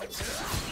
First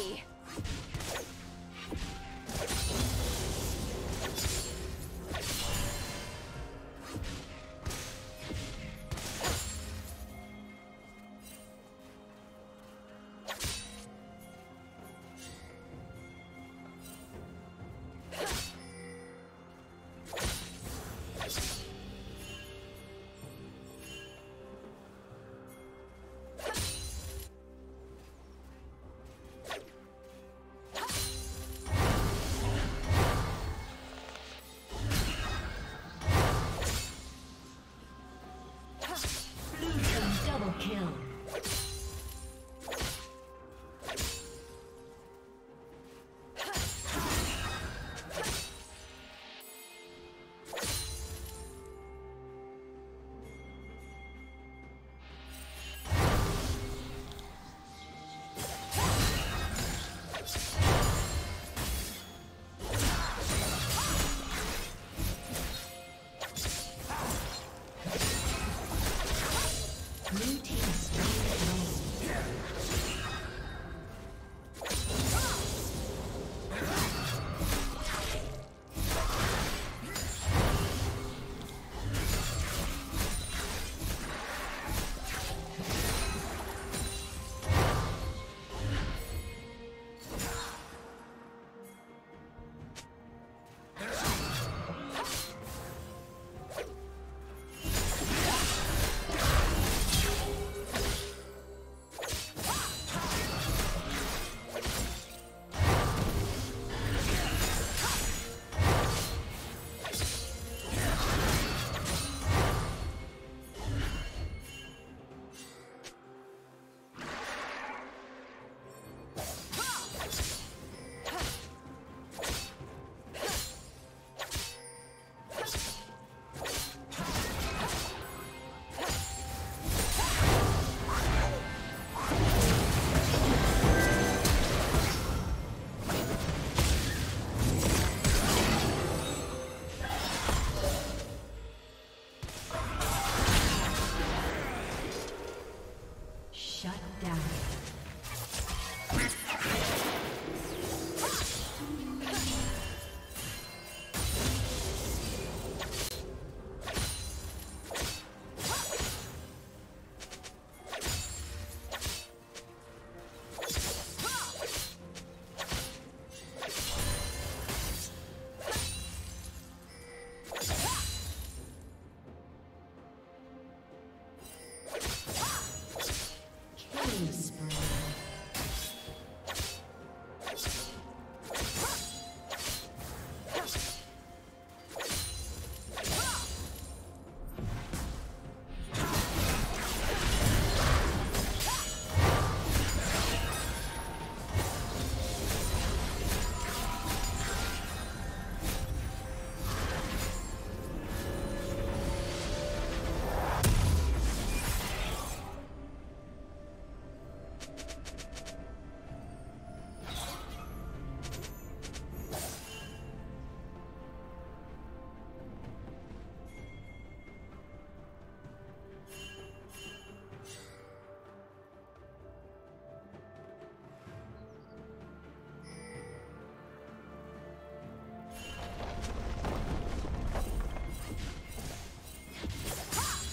Ready.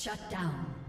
Shut down.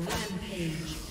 Rampage.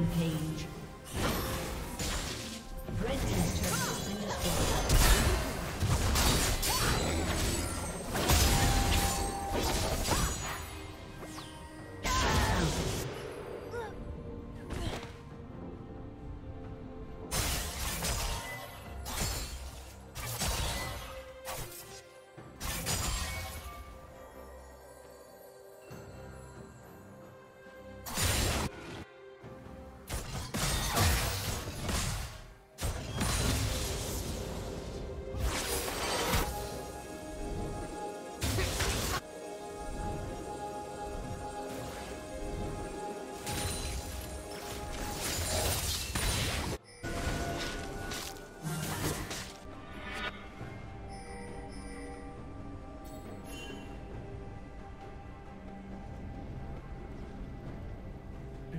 Rampage.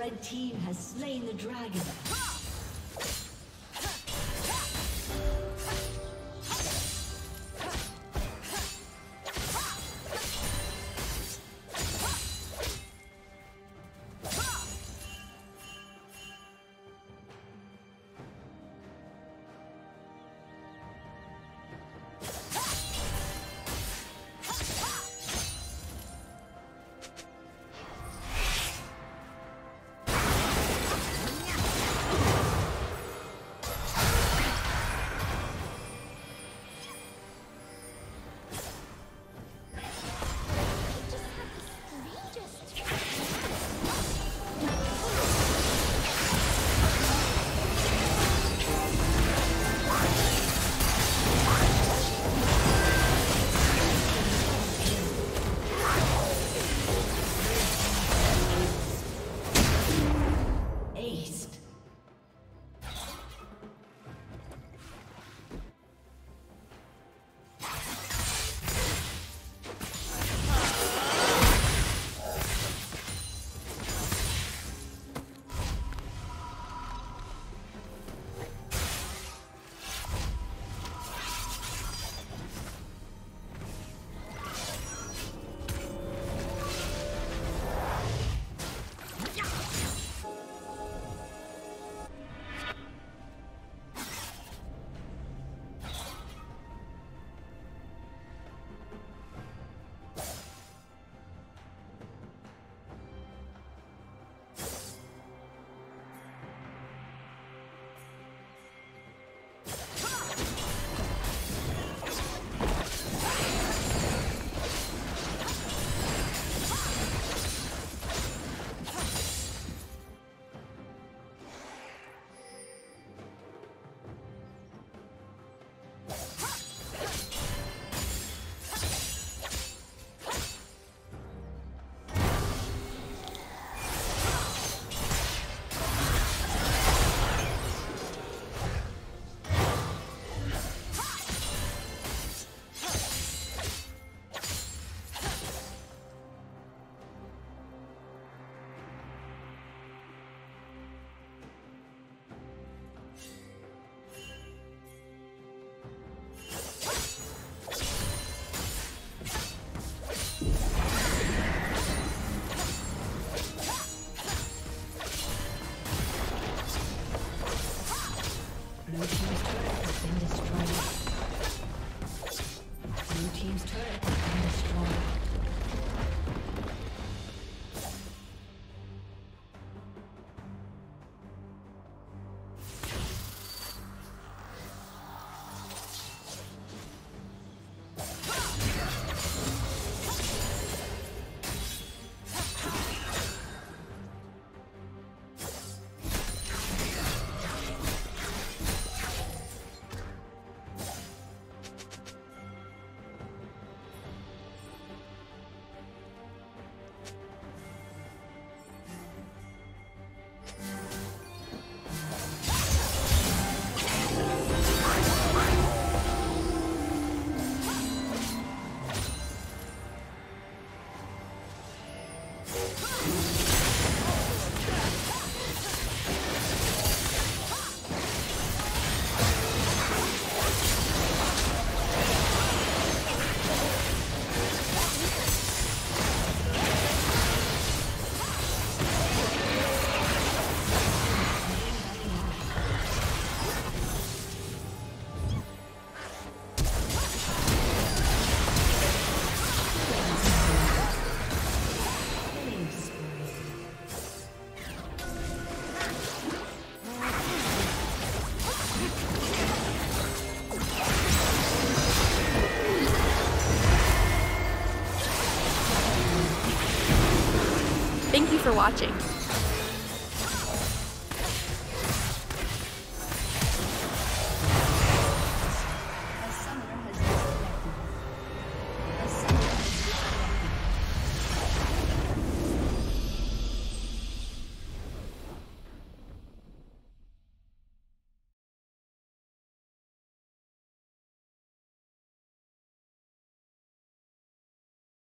Red team has slain the dragon. for watching.